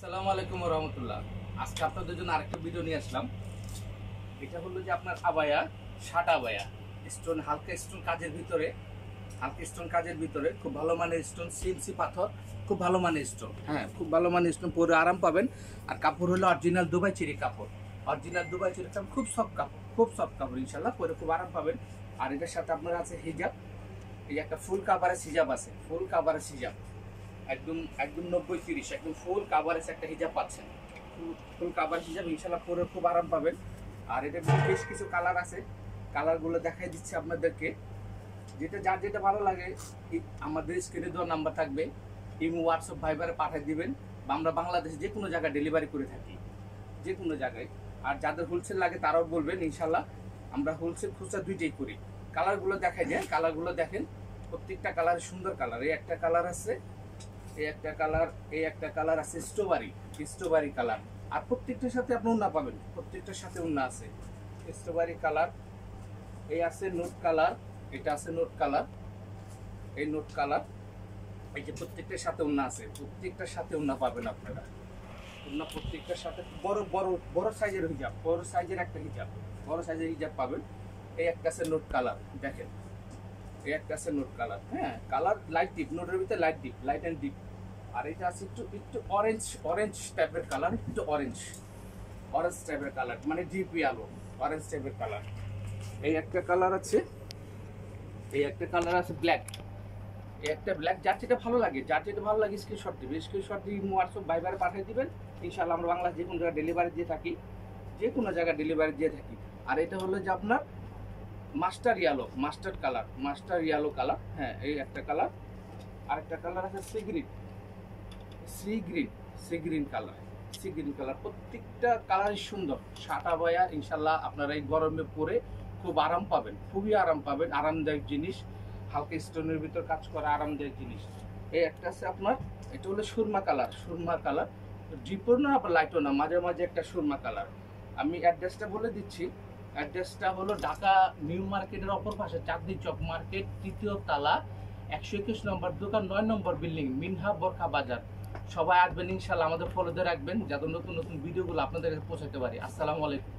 আসসালামু আলাইকুম রহমতুল্লাহ। আজকে আপনাদের জন্য আরেকটা ভিডিও নিয়ে আসলাম। এটা হলো যে আপনার আবায়া শার্ট আবায়া। স্টোন হালকা স্টোন কাজের ভিতরে, হালকা স্টোন কাজের ভিতরে, খুব ভালো মানের স্টোন সিএমসি পাথর, খুব ভালো মানের স্টোন হ্যাঁ খুব ভালো মানের স্টোন পরে আরাম পাবেন। আর কাপড় হলো অরিজিনাল দুবাই চিরি কাপড়। অরিজিনাল দুবাই চিরি কাপড়, খুব সফট কাপড়, খুব সফট কাপড় ইনশাল্লাহ পরে খুব আরাম পাবেন। আর এটার সাথে আপনার আছে হিজাব। এই একটা ফুল কাভারেজ হিজাব আছে ফুল কাভারেজ হিজাব। একদম একদম নব্বই তিরিশ, একদম ফুল কাভারেজ একটা হিজাব পাচ্ছেন। ফুল কাভারেজ হিজাব ইনশাল্লাহ পরে খুব আরাম পাবেন। আর এটা বেশ কিছু কালার আছে। কালারগুলো দেখাই দিচ্ছি আপনাদেরকে। যেটা, যার যেটা ভালো লাগে আমাদের স্ক্রিনে দেওয়া নাম্বার থাকবে। ইমো হোয়াটসঅ্যাপ ভাইবারে পাঠিয়ে দিবেন। বা আমরা বাংলাদেশে যে কোনো জায়গায় ডেলিভারি করে থাকি। যে কোনো জায়গায়। আর যাদের হোলসেল লাগে, তারাও বলবেন ইনশাল্লাহ আমরা হোলসেল খুচরা দুইটাই করি। কালারগুলো দেখাই যায় কালারগুলো দেখেন, প্রত্যেকটা কালার সুন্দর কালার এই একটা কালার আছে এই একটা কালার, এই একটা কালার আছে স্ট্রবেরি স্ট্রবেরি কালার। আর প্রত্যেকটার সাথে আপনি উন্না পাবেন, প্রত্যেকটার সাথে উন্না আছে। স্ট্রবেরি কালার, এই আছে নোট কালার, এটা আছে নোট কালার, এই নোট কালার, এই যে প্রত্যেকটার সাথে উন্না আছে, প্রত্যেকটার সাথে উন্না পাবেন আপনারা। উন্না প্রত্যেকটার সাথে, বড় বড় বড় সাইজের হিজাব, বড় সাইজের একটা হিজাব, বড় সাইজের হিজাব পাবেন। এই একটা আছে নোট কালার, দেখেন। এই একটা আছে নোট কালার হ্যাঁ? কালার লাইট ডিপ নোটের ভিতরে light deep light and deep আর এটা আছে একটু একটু অরেঞ্জ অরেঞ্জ টাইপের কালার একটু অরেঞ্জ অরেঞ্জ টাইপের কালার মানে ডিপ আলো অরেঞ্জ টাইপের কালার এই একটা কালার আছে, এই একটা কালার আছে ব্ল্যাক এই একটা ব্ল্যাক যার যেটা ভালো লাগে, যার ভালো লাগে স্ক্রিনশট দিবে। স্ক্রিনশট দিয়ে হোয়াটসঅ্যাপ ভাইবারে পাঠিয়ে দিবেন। ইনশাআল্লাহ আমরা বাংলাদেশ যে কোনো জায়গায় ডেলিভারি দিয়ে থাকি, যে কোনো জায়গায় ডেলিভারি দিয়ে থাকি। আর এটা হলো যে আপনার mustard yellow mustard colour mustard yellow colour হ্যাঁ এই একটা কালার আরেকটা কালার আছে sea green sea green sea green colour sea green colour প্রত্যেকটা কালারই সুন্দর। সাটা বয়া, ইনশাল্লাহ আপনারা এই গরমে পরে খুব আরাম পাবেন, খুবই আরাম পাবেন, আরামদায়ক জিনিস, হালকা স্টোনের ভিতর কাজ করা আরামদায়ক জিনিস। এই একটা আছে আপনার, এটা হলো সুরমা কালার সুরমা কালার ডিপও না আবার লাইটও না, মাঝে মাঝে একটা সুরমা কালার আমি অ্যাড্রেসটা বলে দিচ্ছি। অ্যাড্রেসটা হলো ঢাকা নিউ মার্কেটের অপর পাশে চাঁদনি চক মার্কেট, তৃতীয় তালা, একশো একুশ নম্বর দোকান, নয় নম্বর বিল্ডিং, মিনহা বরখা বাজার। সবাই আসবেন, ইনশাল্লাহ আমাদের ফলোতে রাখবেন, যাতে নতুন নতুন ভিডিওগুলো আপনাদের কাছে পৌঁছাতে পারি। আসসালামু আলাইকুম।